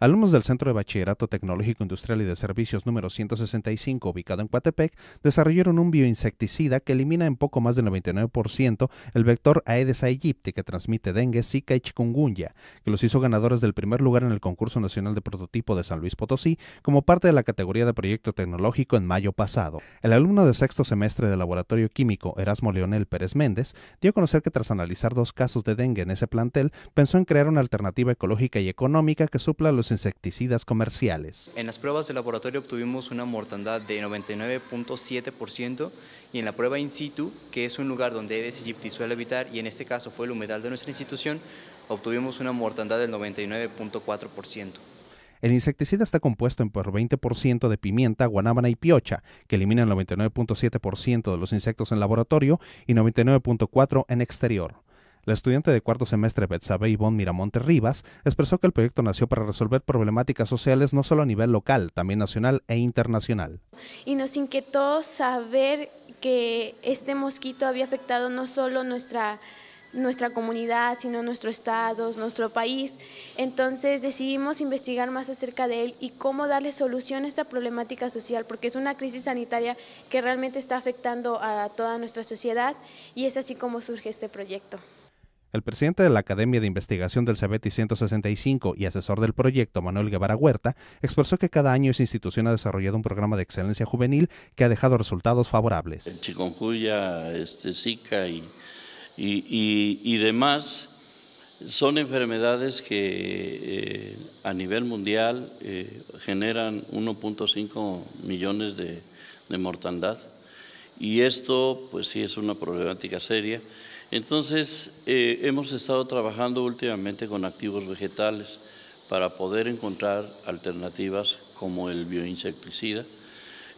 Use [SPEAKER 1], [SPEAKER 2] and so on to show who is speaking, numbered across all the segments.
[SPEAKER 1] Alumnos del Centro de Bachillerato Tecnológico Industrial y de Servicios número 165, ubicado en Coatepec, desarrollaron un bioinsecticida que elimina en poco más del 99% el vector Aedes aegypti que transmite dengue, zika y chikungunya, que los hizo ganadores del primer lugar en el concurso nacional de prototipo de San Luis Potosí como parte de la categoría de proyecto tecnológico en mayo pasado. El alumno de sexto semestre del laboratorio químico Erasmo Leonel Pérez Méndez dio a conocer que tras analizar dos casos de dengue en ese plantel, pensó en crear una alternativa ecológica y económica que supla los insecticidas comerciales.
[SPEAKER 2] En las pruebas de laboratorio obtuvimos una mortandad de 99.7% y en la prueba in situ, que es un lugar donde Aedes aegypti suele habitar y en este caso fue el humedal de nuestra institución, obtuvimos una mortandad del 99.4%.
[SPEAKER 1] El insecticida está compuesto en por 20% de pimienta, guanábana y piocha, que eliminan el 99.7% de los insectos en laboratorio y 99.4% en exterior. La estudiante de cuarto semestre Betsabe Ivonne Miramonte Rivas expresó que el proyecto nació para resolver problemáticas sociales no solo a nivel local, también nacional e internacional.
[SPEAKER 3] Y nos inquietó saber que este mosquito había afectado no solo nuestra nuestra comunidad, sino nuestro estado, nuestro país. Entonces decidimos investigar más acerca de él y cómo darle solución a esta problemática social, porque es una crisis sanitaria que realmente está afectando a toda nuestra sociedad y es así como surge este proyecto.
[SPEAKER 1] El presidente de la Academia de Investigación del CEBETI 165 y asesor del proyecto, Manuel Guevara Huerta, expresó que cada año esa institución ha desarrollado un programa de excelencia juvenil que ha dejado resultados favorables.
[SPEAKER 4] El chikungunya, este, Zika y, y, demás son enfermedades que eh, a nivel mundial eh, generan 1.5 millones de, de mortandad y esto pues sí es una problemática seria. Entonces, eh, hemos estado trabajando últimamente con activos vegetales para poder encontrar alternativas como el bioinsecticida,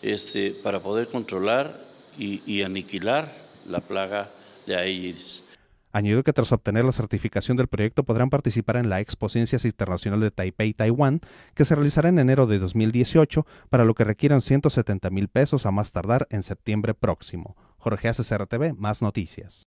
[SPEAKER 4] este, para poder controlar y, aniquilar la plaga de Aedes.
[SPEAKER 1] Añadió que tras obtener la certificación del proyecto podrán participar en la Expo Ciencias Internacional de Taipei, Taiwán, que se realizará en enero de 2018, para lo que requieran 170 mil pesos a más tardar en septiembre próximo. Jorge ACCRTV, más noticias.